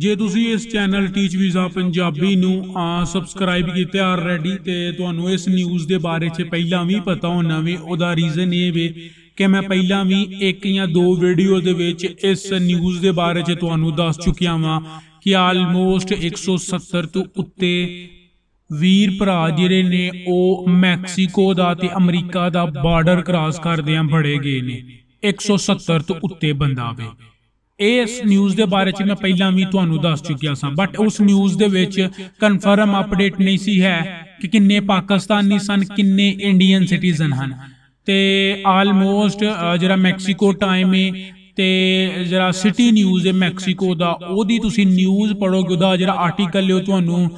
ਜੇ ਤੁਸੀਂ ਇਸ ਚੈਨਲ ਟੀਚ ਵੀਜ਼ਾ ਪੰਜਾਬੀ ਨੂੰ ਆ ਸਬਸਕ੍ਰਾਈਬ ਕੀਤਾ ਆਲਰੇਡੀ ਤੇ ਤੁਹਾਨੂੰ ਇਸ ਨਿਊਜ਼ ਦੇ ਬਾਰੇ 'ਚ ਪਹਿਲਾਂ ਵੀ ਪਤਾ ਹੋਣਾ ਵੀ ਉਹਦਾ ਰੀਜ਼ਨ ਇਹ ਵੇ ਕਿ ਮੈਂ ਪਹਿਲਾਂ ਵੀ ਇੱਕ ਜਾਂ ਦੋ ਵੀਡੀਓ ਦੇ ਵਿੱਚ ਇਸ ਨਿਊਜ਼ ਦੇ ਬਾਰੇ 'ਚ ਤੁਹਾਨੂੰ ਦੱਸ ਚੁੱਕਿਆ ਵਾਂ ਕਿ ਆਲਮੋਸਟ 170 ਤੋਂ ਉੱਤੇ ਵੀਰ ਭਰਾ ਜਿਹੜੇ ਨੇ, ਉਹ ਮੈਕਸੀਕੋ ਦਾ ਤੇ ਅਮਰੀਕਾ ਦਾ ਬਾਰਡਰ ਕ੍ਰਾਸ ਕਰਦਿਆਂ ਫੜੇ ਗਏ ਨੇ। 170 ਤੋਂ ਉੱਤੇ ਬੰਦਾ ਵੇ। ਇਸ ਨਿਊਜ਼ ਦੇ ਬਾਰੇ ਚ ਮੈਂ ਪਹਿਲਾਂ ਵੀ ਤੁਹਾਨੂੰ ਦੱਸ ਚੁੱਕਿਆ ਸਾਂ ਬਟ ਉਸ ਨਿਊਜ਼ ਦੇ ਵਿੱਚ ਕਨਫਰਮ ਅਪਡੇਟ ਨਹੀਂ ਸੀ ਹੈ ਕਿ ਕਿੰਨੇ ਪਾਕਿਸਤਾਨੀ ਸਨ, ਕਿੰਨੇ ਇੰਡੀਅਨ ਸਿਟੀਜ਼ਨ ਹਨ। ਤੇ ਆਲਮੋਸਟ ਜਿਹੜਾ ਮੈਕਸੀਕੋ ਟਾਈਮ ਹੈ ਤੇ ਜਿਹੜਾ ਸਿਟੀ ਨਿਊਜ਼ ਹੈ ਮੈਕਸੀਕੋ ਦਾ, ਉਹਦੀ ਤੁਸੀਂ ਨਿਊਜ਼ ਪੜੋਗੇ ਉਹਦਾ ਜਿਹੜਾ ਆਰਟੀਕਲ ਹੈ ਉਹ ਤੁਹਾਨੂੰ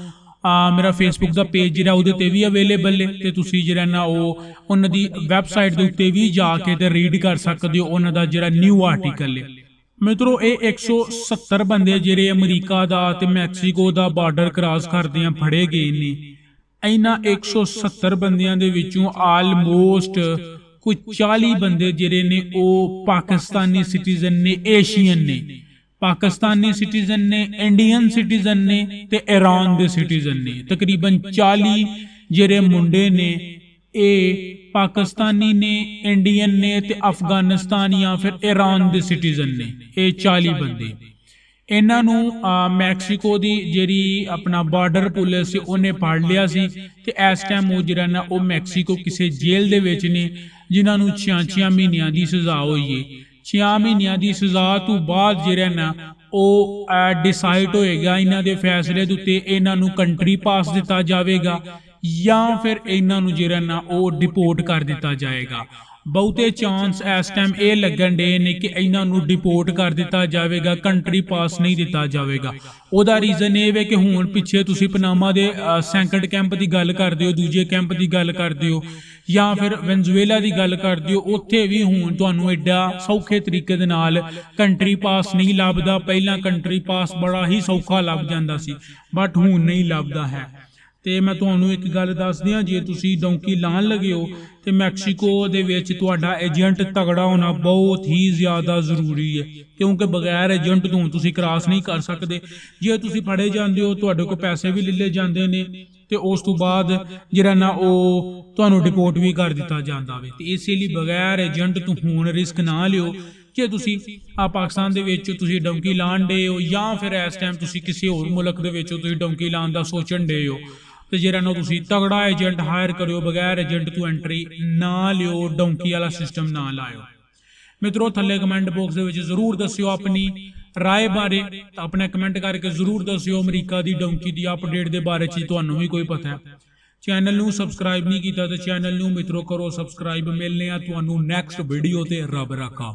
ਆ ਮੇਰਾ ਫੇਸਬੁੱਕ ਦਾ ਪੇਜ ਜਿਹੜਾ, ਉਹਦੇ ਤੇ ਵੀ ਅਵੇਲੇਬਲ ਹੈ ਤੇ ਤੁਸੀਂ ਜਿਹੜਾ ਨਾ ਉਹ, ਉਹਨਾਂ ਦੀ ਵੈਬਸਾਈਟ ਦੇ ਉੱਤੇ ਵੀ ਜਾ ਕੇ ਤੇ ਰੀਡ ਕਰ ਸਕਦੇ ਹੋ, ਉਹਨਾਂ ਦਾ ਜਿਹੜਾ ਨਿਊ ਆਰਟੀਕਲ ਹੈ ਮਿੱਤਰੋ, ਇਹ 170 ਬੰਦੇ ਜਿਹੜੇ ਅਮਰੀਕਾ ਦਾ ਤੇ ਮੈਕਸੀਕੋ ਦਾ ਬਾਰਡਰ ਕ੍ਰਾਸ ਕਰਦਿਆਂ ਫੜੇ ਗਏ ਨੇ। ਇਹਨਾਂ 170 ਬੰਦਿਆਂ ਦੇ ਵਿੱਚੋਂ ਆਲਮੋਸਟ ਕੋਈ 40 ਬੰਦੇ ਜਿਹੜੇ ਨੇ ਉਹ ਪਾਕਿਸਤਾਨੀ ਸਿਟੀਜ਼ਨ ਨੇ, ਏਸ਼ੀਅਨ ਨੇ। ਪਾਕਿਸਤਾਨੀ ਸਿਟੀਜ਼ਨ ਨੇ, ਇੰਡੀਅਨ ਸਿਟੀਜ਼ਨ ਨੇ ਤੇ ਈਰਾਨ ਦੇ ਸਿਟੀਜ਼ਨ ਨੇ। ਤਕਰੀਬਨ 40 ਜਿਹੜੇ ਮੁੰਡੇ ਨੇ ਇਹ ਪਾਕਿਸਤਾਨੀ ਨੇ, ਇੰਡੀਅਨ ਨੇ ਤੇ ਅਫਗਾਨਿਸਤਾਨ ਜਾਂ ਫਿਰ ਈਰਾਨ ਦੇ ਸਿਟੀਜ਼ਨ ਨੇ। ਇਹ 40 ਬੰਦੇ। ਇਹਨਾਂ ਨੂੰ ਮੈਕਸੀਕੋ ਦੀ ਜਿਹੜੀ ਆਪਣਾ ਬਾਰਡਰ ਪੁਲਿਸ ਸੀ ਉਹਨੇ ਫੜ ਲਿਆ ਸੀ ਤੇ ਇਸ ਟਾਈਮ ਉਹ ਜਿਹੜਾ ਨਾ, ਉਹ ਮੈਕਸੀਕੋ ਕਿਸੇ ਜੇਲ੍ਹ ਦੇ ਵਿੱਚ ਨੇ, ਜਿਨ੍ਹਾਂ ਨੂੰ 6-6 ਮਹੀਨਿਆਂ ਦੀ ਸਜ਼ਾ ਹੋਈ ਏ। 6 ਮਹੀਨਿਆਂ ਦੀ ਸਜ਼ਾ ਤੋਂ ਬਾਅਦ ਜਿਹੜਾ ਨਾ, ਉਹ ਡਿਸਾਈਡ ਹੋਏਗਾ ਇਹਨਾਂ ਦੇ ਫੈਸਲੇ ਦੇ ਉੱਤੇ, ਇਹਨਾਂ ਨੂੰ ਕੰਟਰੀ ਪਾਸ ਦਿੱਤਾ ਜਾਵੇਗਾ। ਜਾਂ ਫਿਰ ਇਹਨਾਂ ਨੂੰ ਜਿਹੜਾ ਨਾ ਉਹ ਡਿਪੋਰਟ ਕਰ ਦਿੱਤਾ ਜਾਏਗਾ। ਬਹੁਤੇ ਚਾਂਸ ਇਸ ਟਾਈਮ ਇਹ ਲੱਗਣ ਦੇ ਨੇ ਕਿ ਇਹਨਾਂ ਨੂੰ ਡਿਪੋਰਟ ਕਰ ਦਿੱਤਾ ਜਾਵੇਗਾ ਕੰਟਰੀ ਪਾਸ ਨਹੀਂ ਦਿੱਤਾ ਜਾਵੇਗਾ। ਉਹਦਾ ਰੀਜ਼ਨ ਇਹ ਵੇ ਕਿ ਹੁਣ ਪਿੱਛੇ ਤੁਸੀਂ ਪਨਾਮਾ ਦੇ ਸੈਂਕੜ ਕੈਂਪ ਦੀ ਗੱਲ ਕਰਦੇ ਹੋ, ਦੂਜੇ ਕੈਂਪ ਦੀ ਗੱਲ ਕਰਦੇ ਹੋ, ਜਾਂ ਫਿਰ ਵੈਨਜ਼ੂਏਲਾ ਦੀ ਗੱਲ ਕਰਦੇ ਹੋ, ਉੱਥੇ ਵੀ ਹੁਣ ਤੁਹਾਨੂੰ ਐਡਾ ਸੌਖੇ ਤਰੀਕੇ ਦੇ ਨਾਲ ਕੰਟਰੀ ਪਾਸ ਨਹੀਂ ਲੱਭਦਾ। ਪਹਿਲਾਂ ਕੰਟਰੀ ਪਾਸ ਬੜਾ ਹੀ ਸੌਖਾ ਲੱਭ ਜਾਂਦਾ ਸੀ ਬਟ ਹੁਣ ਨਹੀਂ ਲੱਭਦਾ ਹੈ। ਤੇ ਮੈਂ ਤੁਹਾਨੂੰ ਇੱਕ ਗੱਲ ਦੱਸ ਦਿਆਂ ਜੇ ਤੁਸੀਂ ਡੌਂਕੀ ਲਾਣ ਲਗੇ ਹੋ ਤੇ ਮੈਕਸੀਕੋ ਦੇ ਵਿੱਚ ਤੁਹਾਡਾ ਏਜੰਟ ਤਗੜਾ ਹੋਣਾ ਬਹੁਤ ਹੀ ਜ਼ਿਆਦਾ ਜ਼ਰੂਰੀ ਹੈ, ਕਿਉਂਕਿ ਬਗੈਰ ਏਜੰਟ ਤੋਂ ਤੁਸੀਂ ਕ੍ਰਾਸ ਨਹੀਂ ਕਰ ਸਕਦੇ। ਜੇ ਤੁਸੀਂ ਫੜੇ ਜਾਂਦੇ ਹੋ, ਤੁਹਾਡੇ ਕੋਲ ਪੈਸੇ ਵੀ ਲਿੱਲੇ ਜਾਂਦੇ ਨੇ ਤੇ ਉਸ ਤੋਂ ਬਾਅਦ ਜਿਹੜਾ ਨਾ ਉਹ ਤੁਹਾਨੂੰ ਡਿਪੋਰਟ ਵੀ ਕਰ ਦਿੱਤਾ ਜਾਂਦਾ ਵੇ। ਤੇ ਇਸੇ ਲਈ ਬਗੈਰ ਏਜੰਟ ਤੋਂ ਹੁਣ ਰਿਸਕ ਨਾ ਲਿਓ ਜੇ ਤੁਸੀਂ ਆ ਪਾਕਿਸਤਾਨ ਦੇ ਵਿੱਚ ਤੁਸੀਂ ਡੌਂਕੀ ਲਾਣ ਦੇ ਹੋ ਜਾਂ ਫਿਰ ਇਸ ਟਾਈਮ ਤੁਸੀਂ ਕਿਸੇ ਹੋਰ ਮੁਲਕ ਦੇ ਵਿੱਚ ਤੁਸੀਂ ਡੌਂਕੀ ਲਾਣ ਦਾ ਸੋਚਣ ਦੇ ਹੋ। ਤੇ ਜਿਹੜਾ ਨੂੰ ਤੁਸੀਂ ਤਗੜਾ ਏਜੰਟ ਹਾਇਰ ਕਰਿਓ ਬਗੈਰ ਏਜੰਟ ਤੋਂ ਐਂਟਰੀ ਨਾ ਲਿਓ, ਡੌਂਕੀ ਵਾਲਾ ਸਿਸਟਮ ਨਾ ਲਾਇਓ। ਮਿੱਤਰੋ, ਥੱਲੇ ਕਮੈਂਟ ਬਾਕਸ ਦੇ ਵਿੱਚ ਜ਼ਰੂਰ ਦੱਸਿਓ ਆਪਣੀ ਰਾਏ ਬਾਰੇ। ਆਪਣਾ ਕਮੈਂਟ ਕਰਕੇ ਜ਼ਰੂਰ ਦੱਸਿਓ ਅਮਰੀਕਾ ਦੀ ਡੌਂਕੀ ਦੀ ਅਪਡੇਟ ਦੇ ਬਾਰੇ ਚ, ਤੁਹਾਨੂੰ ਵੀ ਕੋਈ ਪਤਾ ਹੈ। ਚੈਨਲ ਨੂੰ ਸਬਸਕ੍ਰਾਈਬ ਨਹੀਂ ਕੀਤਾ ਤਾਂ ਚੈਨਲ ਨੂੰ ਮਿੱਤਰੋ ਕਰੋ ਸਬਸਕ੍ਰਾਈਬ। ਮਿਲਨੇ ਆ ਤੁਹਾਨੂੰ ਨੈਕਸਟ ਵੀਡੀਓ ਤੇ। ਰੱਬ ਰੱਖਾ।